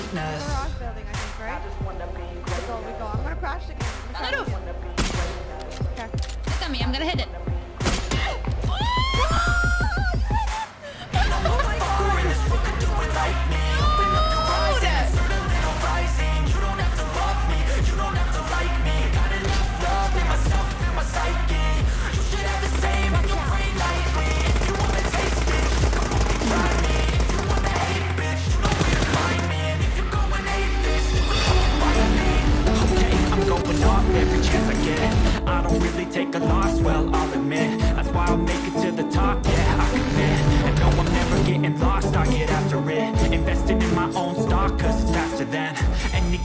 greatness. Garage building, I think, right? We go, we go. I'm gonna crash again. I'm On the gonna roof. crash again. Okay. Look at me. I'm gonna hit it. getting lost, I get after it. Invested in my own stock, cause it's faster than any